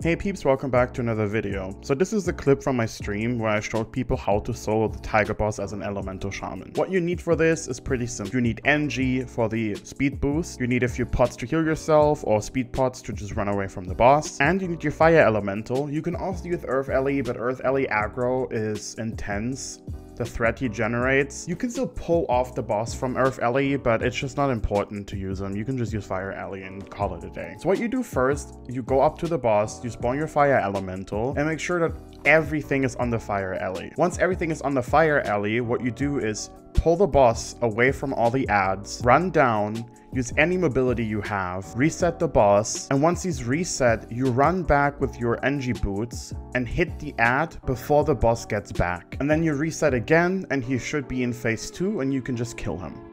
Hey peeps, welcome back to another video. So this is a clip from my stream where I showed people how to solo the Tiger Boss as an Elemental Shaman. What you need for this is pretty simple. You need engi for the speed boost, you need a few pots to heal yourself or speed pots to just run away from the boss, and you need your Fire Elemental. You can also use Earth Ellie, but Earth Ellie aggro is intense the threat he generates. You can still pull off the boss from Earth Ellie, but it's just not important to use him. You can just use Fire Ellie and call it a day. So what you do first, you go up to the boss, you spawn your Fire Elemental, and make sure that everything is on the Fire Ellie. Once everything is on the Fire Ellie, what you do is pull the boss away from all the adds, run down, use any mobility you have, reset the boss, and once he's reset, you run back with your engi boots and hit the add before the boss gets back. And then you reset again, and he should be in phase 2, and you can just kill him.